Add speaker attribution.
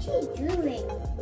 Speaker 1: she doing?